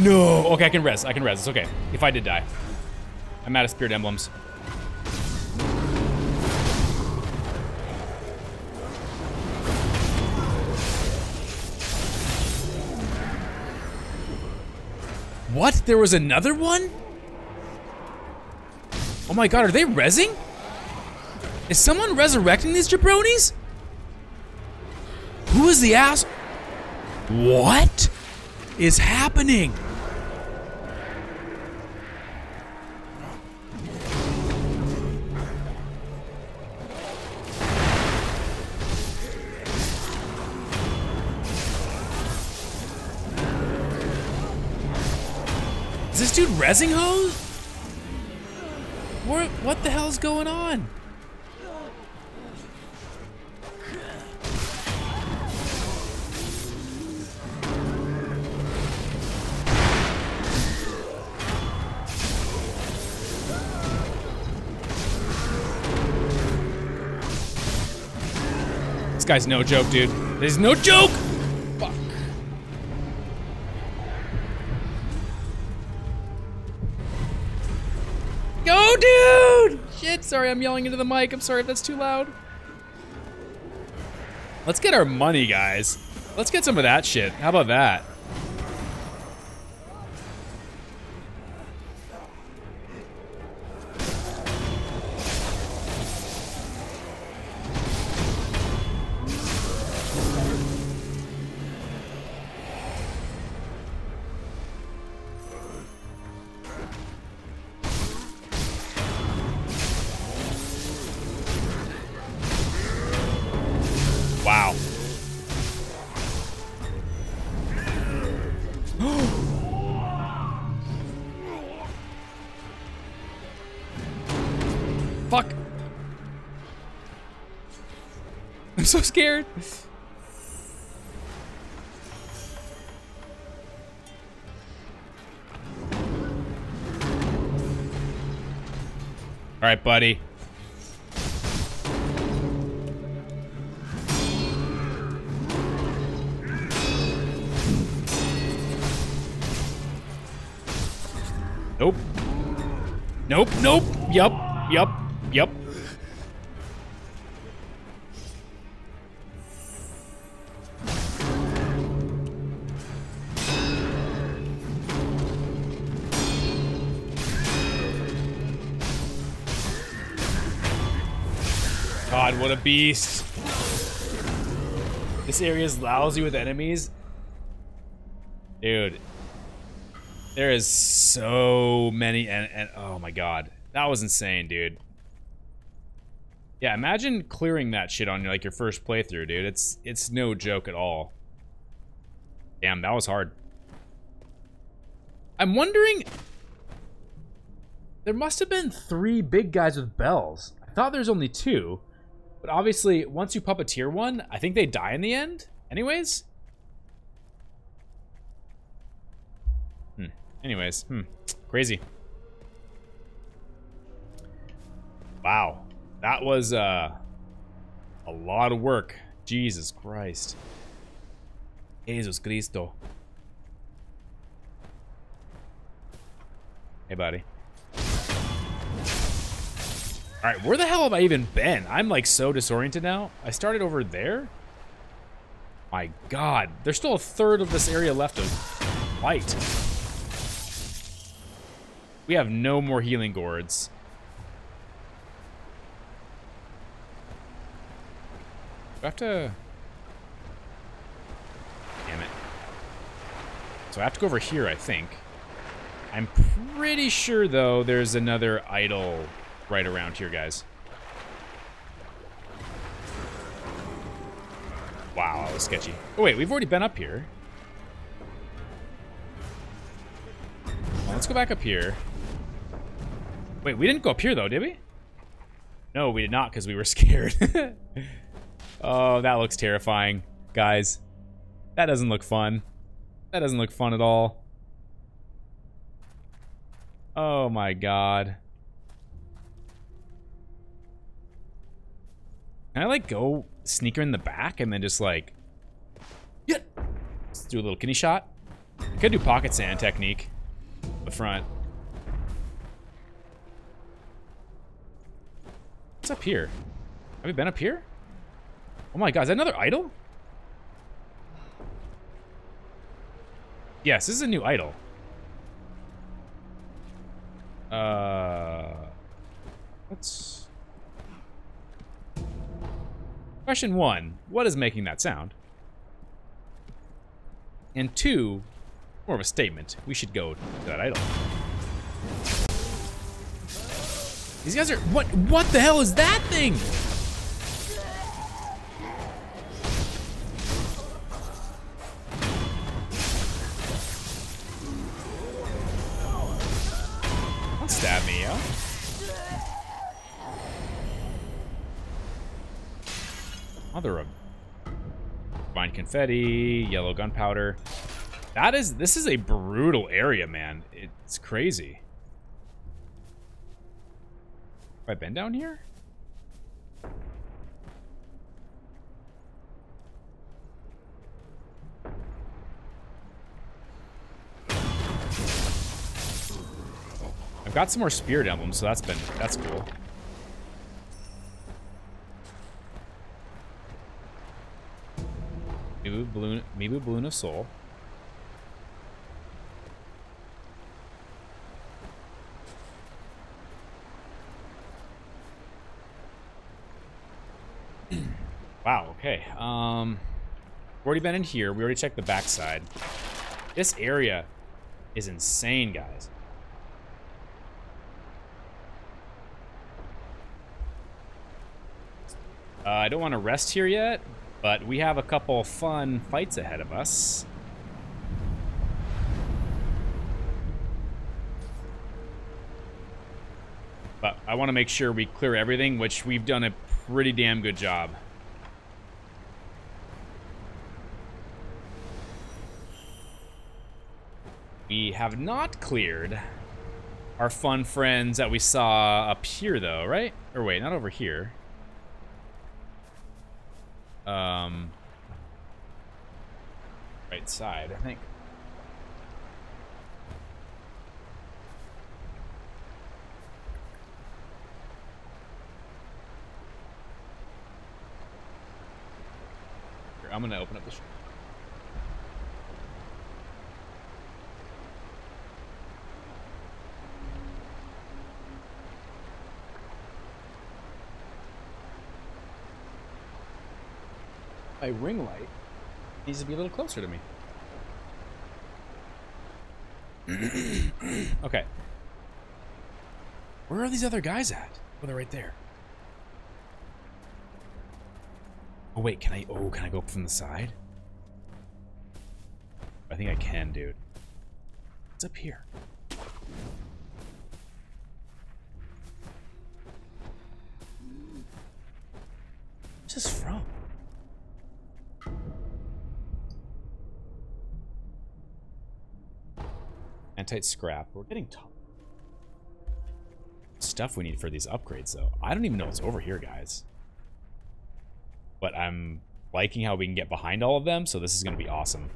No. Okay, I can res. I can res. It's okay. If I did die. I'm out of spirit emblems. What? There was another one? Oh my god, are they resing? Is someone resurrecting these jabronis? Who is the ass? What is happening? Rezzing hose? What, what the hell is going on? This guy's no joke, dude. There's no joke! I'm yelling into the mic. I'm sorry if that's too loud. Let's get our money, guys. Let's get some of that shit. How about that? So scared. All right, buddy. Nope. Nope, nope. Yup, yup, God, what a beast. This area is lousy with enemies. Dude, there is so many, and, and oh my god, that was insane, dude. Yeah, imagine clearing that shit on like your first playthrough, dude. It's it's no joke at all. Damn, that was hard. I'm wondering. There must have been three big guys with bells. I thought there's only two, but obviously once you puppeteer one, I think they die in the end. Anyways. Anyways, hmm, crazy. Wow, that was uh, a lot of work. Jesus Christ. Jesus Cristo. Hey, buddy. All right, where the hell have I even been? I'm like so disoriented now. I started over there. My God, there's still a third of this area left of light. We have no more healing gourds. Do I have to... Damn it. So I have to go over here, I think. I'm pretty sure, though, there's another idol right around here, guys. Wow, that was sketchy. Oh, wait, we've already been up here. Well, let's go back up here. Wait, we didn't go up here, though, did we? No, we did not, because we were scared. oh, that looks terrifying. Guys, that doesn't look fun. That doesn't look fun at all. Oh, my God. Can I, like, go sneaker in the back and then just, like... Yeah. Let's do a little kidney shot. I Could do pocket sand technique. The front. What's up here? Have we been up here? Oh my god, is that another idol? Yes, this is a new idol. Uh, let's... Question one, what is making that sound? And two, more of a statement, we should go to that idol. These guys are, what, what the hell is that thing? Confetti, yellow gunpowder. That is, this is a brutal area, man. It's crazy. Have I been down here? I've got some more spirit emblems, so that's been that's cool. Mibu balloon, Mibu balloon of soul. wow. Okay. Um, we've already been in here. We already checked the backside. This area is insane, guys. Uh, I don't want to rest here yet, but we have a couple fun fights ahead of us. But I want to make sure we clear everything, which we've done a pretty damn good job. We have not cleared our fun friends that we saw up here, though, right? Or wait, not over here. Um, right side, I think. I'm gonna open up the. Ring light needs to be a little closer to me. okay. Where are these other guys at? Oh, they're right there. Oh, wait, can I... Oh, can I go up from the side? I think I can, dude. What's up here? What's this from? Antite scrap. We're getting stuff we need for these upgrades, though. I don't even know what's over here, guys. But I'm liking how we can get behind all of them, so this is going to be awesome.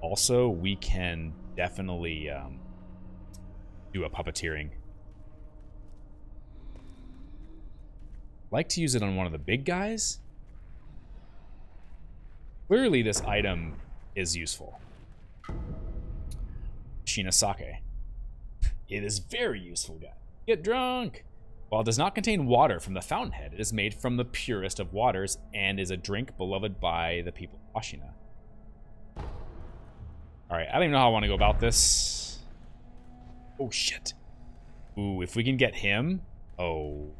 Also, we can definitely um, do a puppeteering. Like to use it on one of the big guys. Clearly, this item is useful. Shina sake. It is very useful, guy. Get drunk! While it does not contain water from the fountainhead, it is made from the purest of waters and is a drink beloved by the people of Ashina. Alright, I don't even know how I want to go about this. Oh, shit. Ooh, if we can get him... Oh.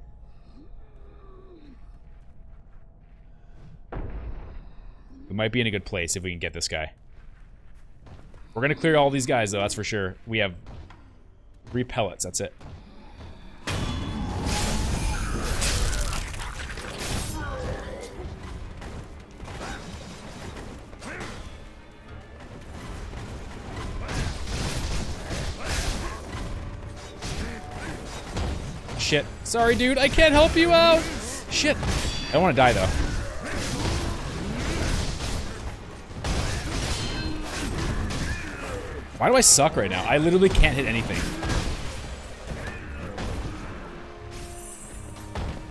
We might be in a good place if we can get this guy. We're gonna clear all these guys, though, that's for sure. We have three pellets, that's it. Shit. Sorry, dude. I can't help you out. Shit. I don't want to die, though. Why do I suck right now? I literally can't hit anything.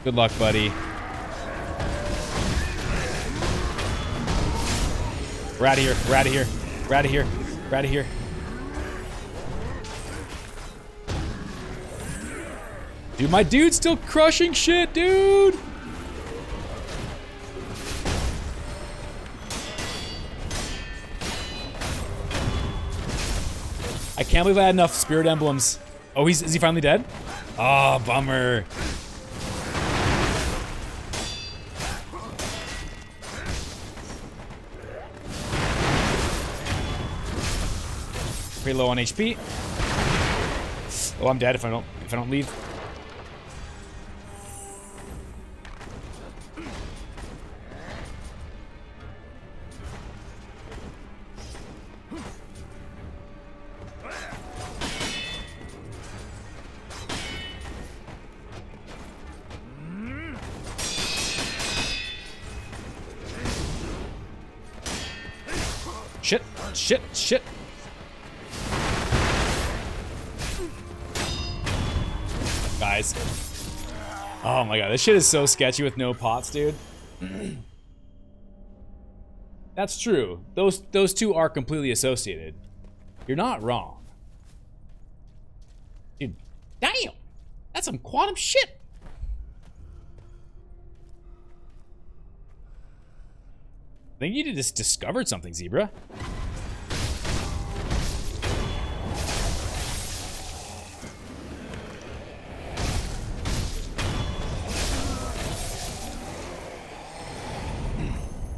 Good luck, buddy. We're out of here. We're out of here. We're out of here. We're out of here. Dude, my dude's still crushing shit, dude! Can't believe I had enough spirit emblems. Oh, he's is he finally dead? Oh, bummer. Pretty low on HP. Oh, I'm dead if I don't if I don't leave. Shit, shit. Guys. Oh my god, this shit is so sketchy with no pots, dude. That's true. Those those two are completely associated. You're not wrong. Dude, damn! That's some quantum shit! I think you just discovered something, Zebra.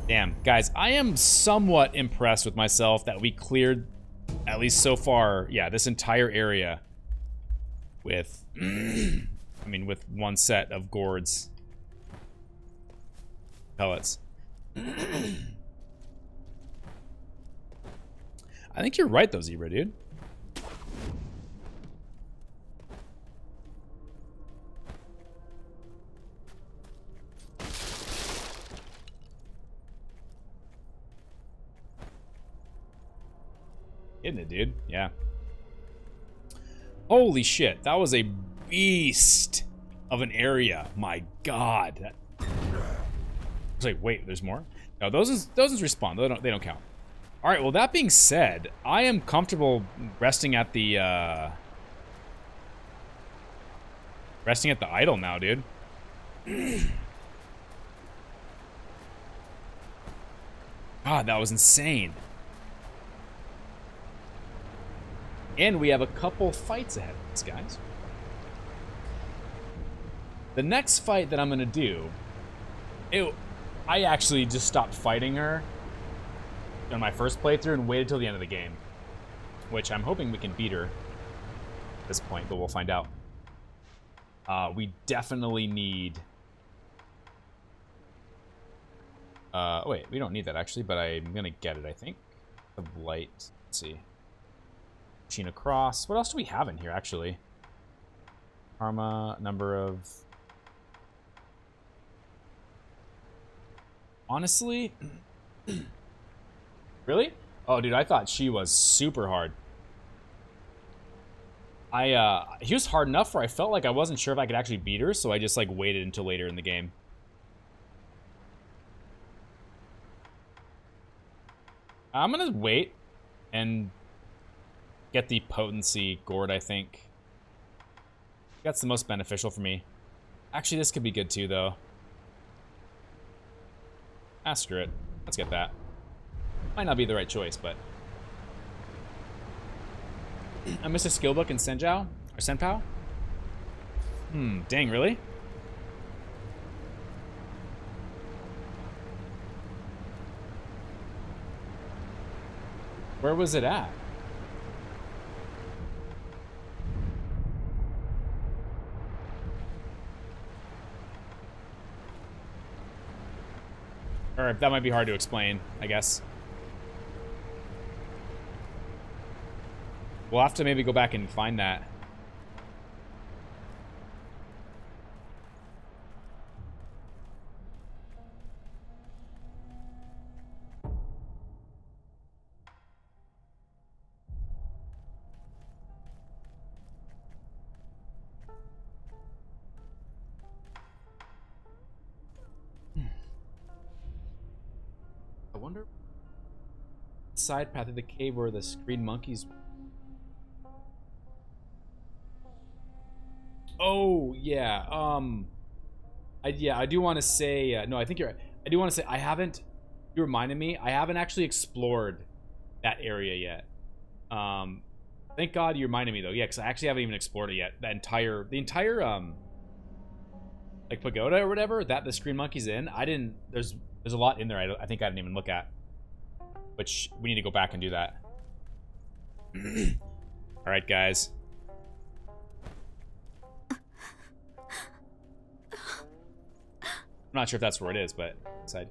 Damn, guys, I am somewhat impressed with myself that we cleared, at least so far, yeah, this entire area with, I mean, with one set of gourds. Pellets. I think you're right though, Zebra, dude. Isn't it, dude? Yeah. Holy shit, that was a beast of an area. My god. That... It's like, wait, there's more? No, those is, those is respawn. They don't, they don't count. All right, well, that being said, I am comfortable resting at the, uh... Resting at the idol now, dude. God, that was insane. And we have a couple fights ahead of us, guys. The next fight that I'm going to do, it, I actually just stopped fighting her on my first playthrough and waited till the end of the game. Which I'm hoping we can beat her at this point, but we'll find out. Uh, we definitely need... Uh, oh wait, we don't need that actually, but I'm going to get it, I think. The light, let's see. Machine Cross. What else do we have in here, actually? Karma, number of... Honestly... really? Oh, dude, I thought she was super hard. I, uh, he was hard enough where I felt like I wasn't sure if I could actually beat her, so I just, like, waited until later in the game. I'm gonna wait and get the potency gourd, I think. That's the most beneficial for me. Actually, this could be good too, though. Ah, screw it. Let's get that. Might not be the right choice, but... I missed a skill book in Senjao? Or Senpao? Hmm, dang, really? Where was it at? Or that might be hard to explain, I guess. We'll have to maybe go back and find that. Side path of the cave where the screen monkeys. Oh yeah. Um. I yeah I do want to say uh, no I think you're right. I do want to say I haven't. You reminded me. I haven't actually explored that area yet. Um. Thank God you reminded me though. Yeah, because I actually haven't even explored it yet. That entire the entire um like pagoda or whatever that the screen monkey's in. I didn't. There's there's a lot in there. I, I think I didn't even look at. Which we need to go back and do that. All right, guys. I'm not sure if that's where it is, but side.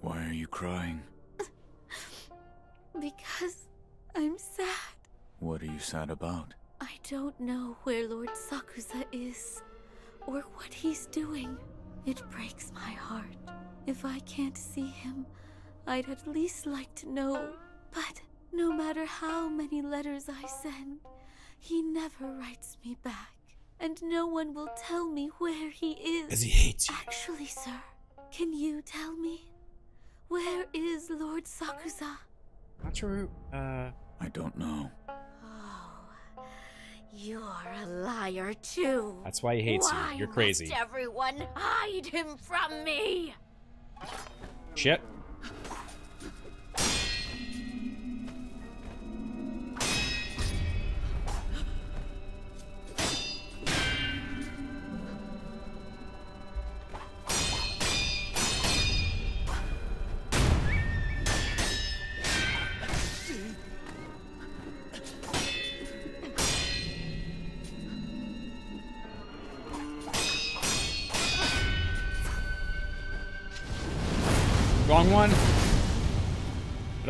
Why are you crying? Because I'm sad. What are you sad about? I don't know where Lord Sakuza is, or what he's doing. It breaks my heart. If I can't see him, I'd at least like to know. But no matter how many letters I send, he never writes me back. And no one will tell me where he is. Because he hates you. Actually, sir, can you tell me? Where is Lord Sakuza? Not sure. Uh. I don't know. You're a liar too. That's why he hates Why you. You're crazy. Everyone hide him from me. Shit.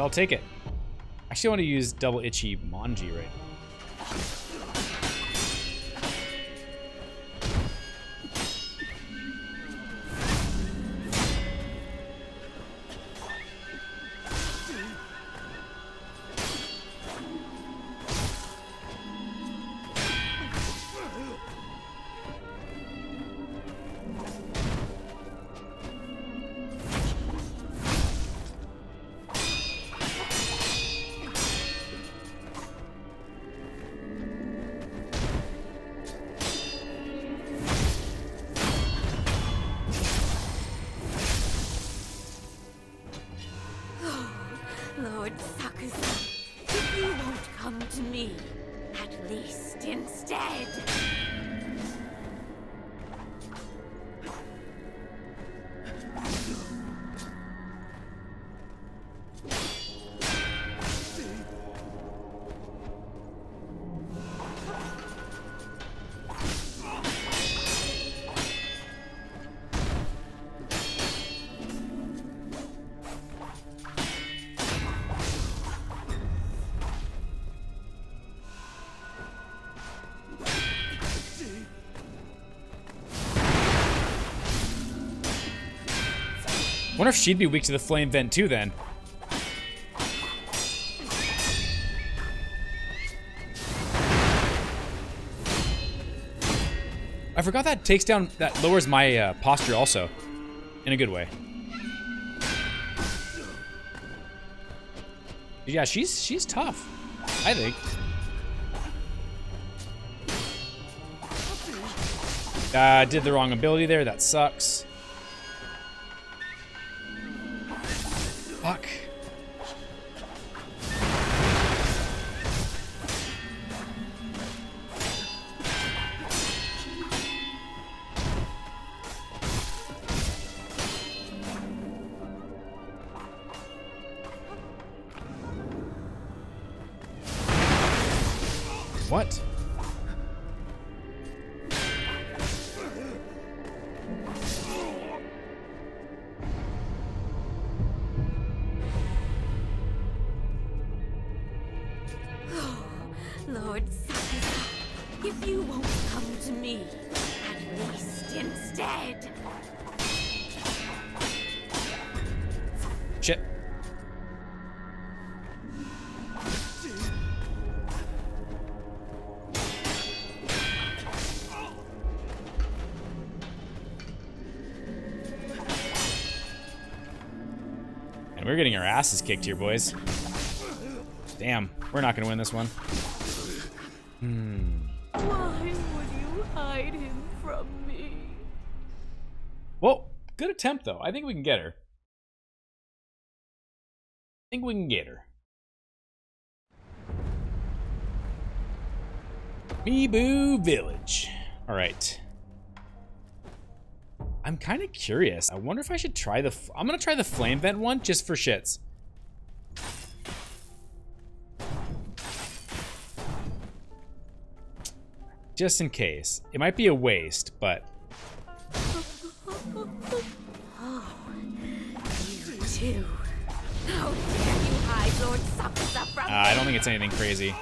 I'll take it. Actually, I want to use double Ichimonji right now. Wonder if she'd be weak to the flame vent too then. I forgot that takes down, that lowers my uh, posture also. In a good way. Yeah, she's she's tough. I think. Uh, did the wrong ability there. That sucks. Fuck. And we're getting our asses kicked here, boys. Damn, we're not gonna win this one. Hmm. Why would you hide him from me? Well, good attempt though. I think we can get her. I think we can get her. Mibu Village. All right. I'm kind of curious. I wonder if I should try the. I'm gonna try the flame vent one just for shits. Just in case. It might be a waste, but You too. How dare you hide Lord Sakuza from uh, I don't think it's anything crazy.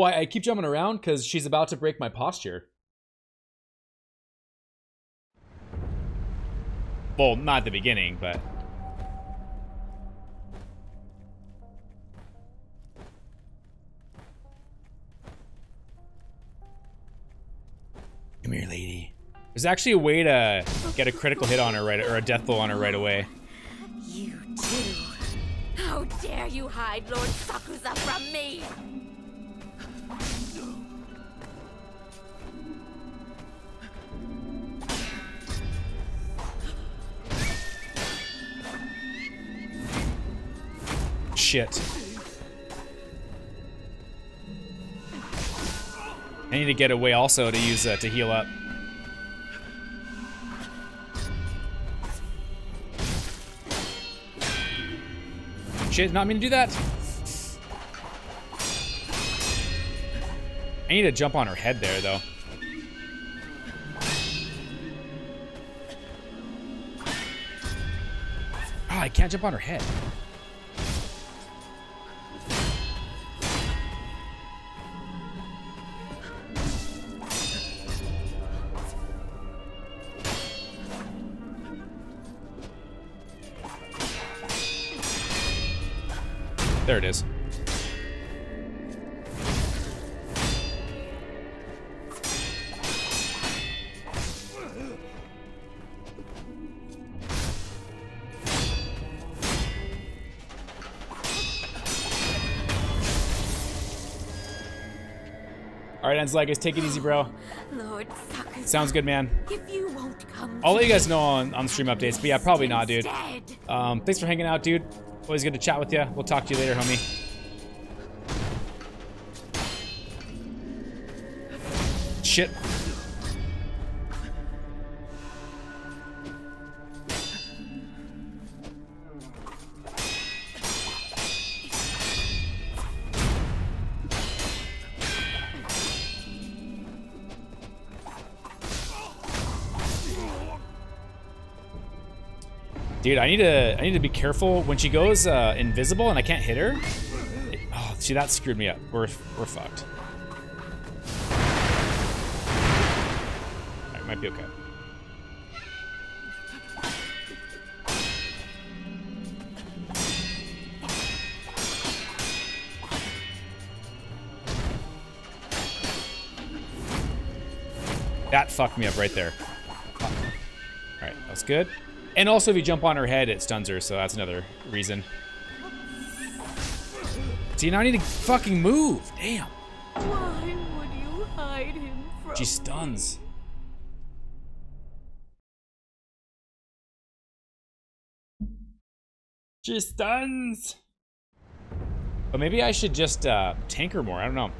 Well, I I keep jumping around because she's about to break my posture. Well, not at the beginning, but. Come here, lady. There's actually a way to get a critical hit on her right, or a death blow on her right away. You too. How dare you hide Lord Sakuza from me? Shit. I need to get away also to use uh, to heal up. Shit, not mean to do that. I need to jump on her head there, though. Ah, I can't jump on her head. There it is. All right, Enzlegus, take it easy, bro. Lord Sounds good, man. If you won't come I'll let you guys know on, on stream updates, but yeah, probably not, dude. Um, thanks for hanging out, dude. Always good to chat with you. We'll talk to you later, homie. Shit. Dude, I need to I need to be careful when she goes uh, invisible and I can't hit her. It- oh, see that screwed me up. We're we're fucked. Alright, might be okay. That fucked me up right there. Alright, that's good. And also, if you jump on her head, it stuns her, so that's another reason. See, now I need to fucking move. Damn. Why would you hide him from She stuns. She stuns. But maybe I should just uh, tank her more. I don't know.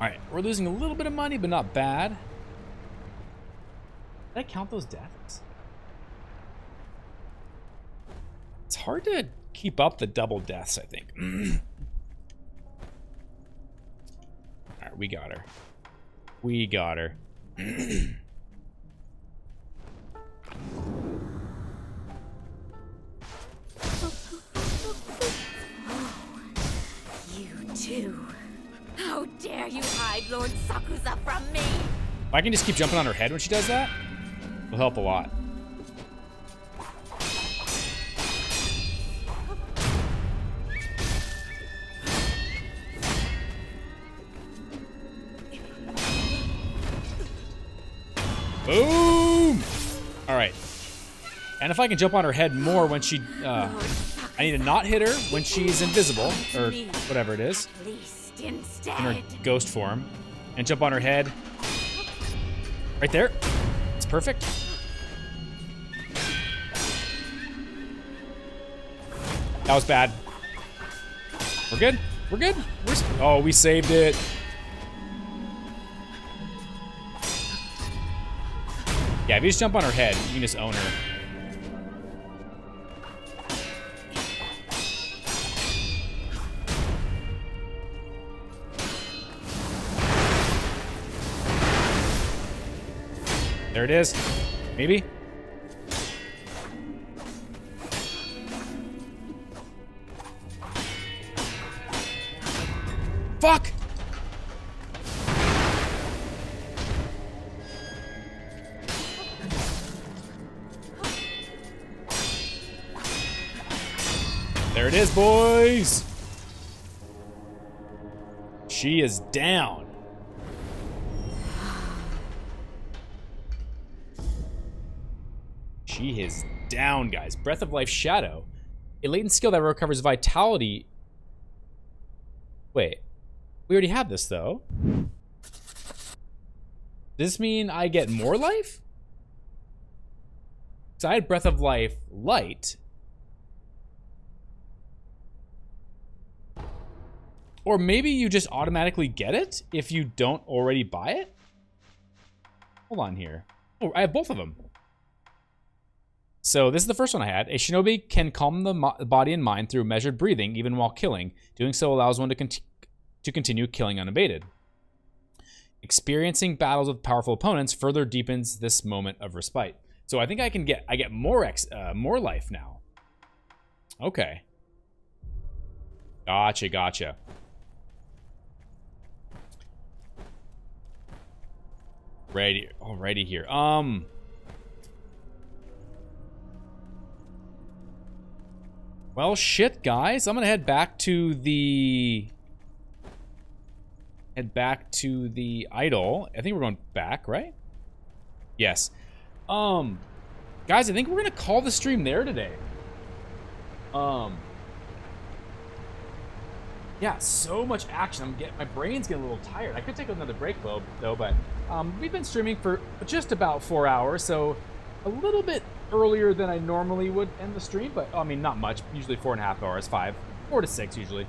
All right, we're losing a little bit of money, but not bad. Did I count those deaths? It's hard to keep up the double deaths, I think. Alright, we got her. We got her. you too. How dare you hide Lord Sakuza from me? I can just keep jumping on her head when she does that, will help a lot. Boom! All right. And if I can jump on her head more when she, uh, I need to not hit her when she's invisible, or whatever it is, in her ghost form, and jump on her head. Right there. It's perfect. That was bad. We're good. We're good. We're oh, we saved it. Yeah, if you just jump on her head, you can just own her. There it is. Maybe. Fuck! It is, boys! She is down. She is down, guys. Breath of Life Shadow. A latent skill that recovers vitality. Wait. We already have this, though. Does this mean I get more life? Because I had Breath of Life Light. Or maybe you just automatically get it if you don't already buy it? Hold on here. Oh, I have both of them. So this is the first one I had. A shinobi can calm the body and mind through measured breathing, even while killing. Doing so allows one to, cont- to continue killing unabated. Experiencing battles with powerful opponents further deepens this moment of respite. So I think I can get I get more ex uh, more life now. Okay. Gotcha, gotcha. Ready, alrighty here. Um. Well, shit, guys. I'm gonna head back to the... Head back to the idol. I think we're going back, right? Yes. Um, guys, I think we're gonna call the stream there today. Um, yeah, so much action. I'm getting my brain's getting a little tired. I could take another break though, though, but um, we've been streaming for just about four hours, so a little bit earlier than I normally would end the stream, but I mean, not much. Usually four and a half hours, five, four to six usually.